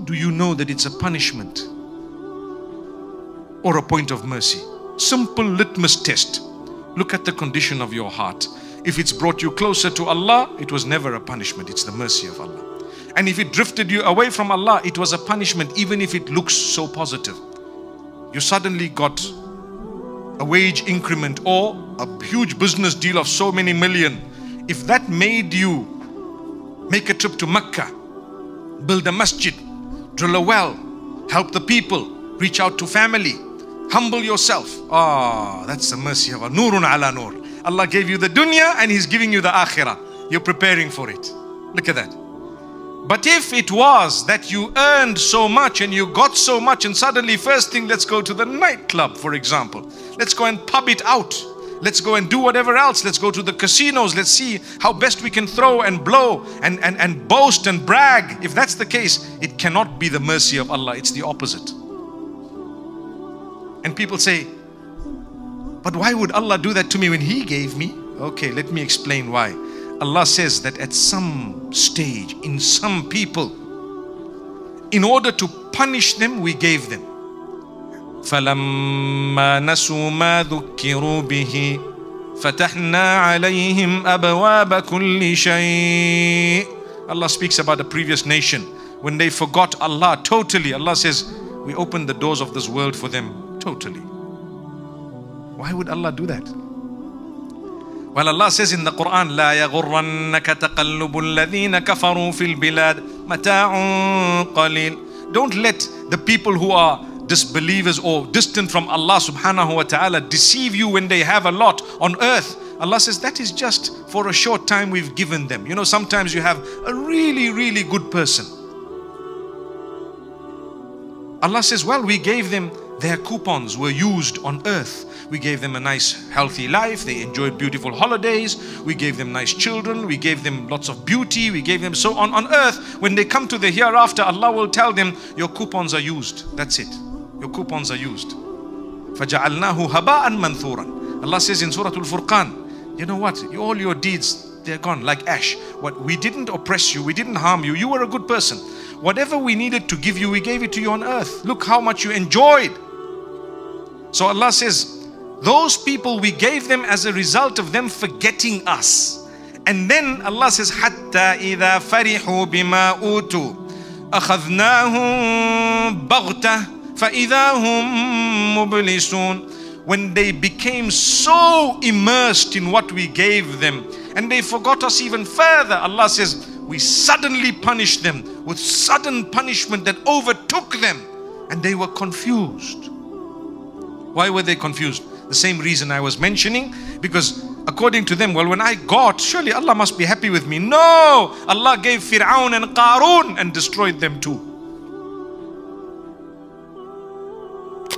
that it's a punishment or a point of mercy. Simple litmus test. Look at the condition of your heart. If it's brought you closer to Allah, it was never a punishment, it's the mercy of Allah. And if it drifted you away from Allah, it was a punishment, even if it looks so positive. You suddenly got a wage increment or a huge business deal of so many million. If that made you make a trip to Mecca, build a masjid, drill a well, help the people, reach out to family, humble yourself. Ah, oh, that's the mercy of Allah. Nurun ala nur. Allah gave you the dunya and He's giving you the akhirah. You're preparing for it. Look at that. But if it was that you earned so much and you got so much, and suddenly, first thing, let's go to the nightclub, for example. Let's go and pub it out. Let's go and do whatever else. Let's go to the casinos. Let's see how best we can throw and blow and, and, and boast and brag. If that's the case, it cannot be the mercy of Allah. It's the opposite. And people say, but why would Allah do that to me when He gave me? Okay, let me explain why. Allah says that at some stage, in some people, in order to punish them, we gave them. فلما نسوا ما ذكروا به فتحنا عليهم أبواب كل شيء Allah speaks about the previous nation when they forgot Allah totally Allah says we opened the doors of this world for them totally why would Allah do that well Allah says in the Quran لا يغرنك تقلب الذين كفروا في البلاد متاع قليل don't let the people who are disbelievers or distant from Allah subhanahu wa ta'ala deceive you when they have a lot on earth. Allah says that is just for a short time we've given them. You know, sometimes you have a really, really good person. Allah says, well, we gave them their coupons were used on earth. We gave them a nice healthy life. They enjoyed beautiful holidays. We gave them nice children. We gave them lots of beauty. We gave them so on on earth. When they come to the hereafter, Allah will tell them, your coupons are used. That's it. Your coupons are used. فَجَعَلْنَاهُ هَبَاءً مَنْثُورًا Allah says in Surah Al-Furqan, you know what? All your deeds, they're gone like ash. What we didn't oppress you, we didn't harm you. You were a good person. Whatever we needed to give you, we gave it to you on earth. Look how much you enjoyed. So Allah says, those people we gave them as a result of them forgetting us. And then Allah says, حَتَّى إِذَا فَرِحُوا بِمَا أُوتُوا أَخَذْنَاهُمْ بَغْتَةً فَإِذَا هُمْ مُبْلِسُونَ when they became so immersed in what we gave them and they forgot us even further, Allah says, we suddenly punished them with sudden punishment that overtook them and they were confused. Why were they confused? The same reason I was mentioning because according to them, well, when I got, surely Allah must be happy with me. No, Allah gave Fir'aun and Qarun and destroyed them too.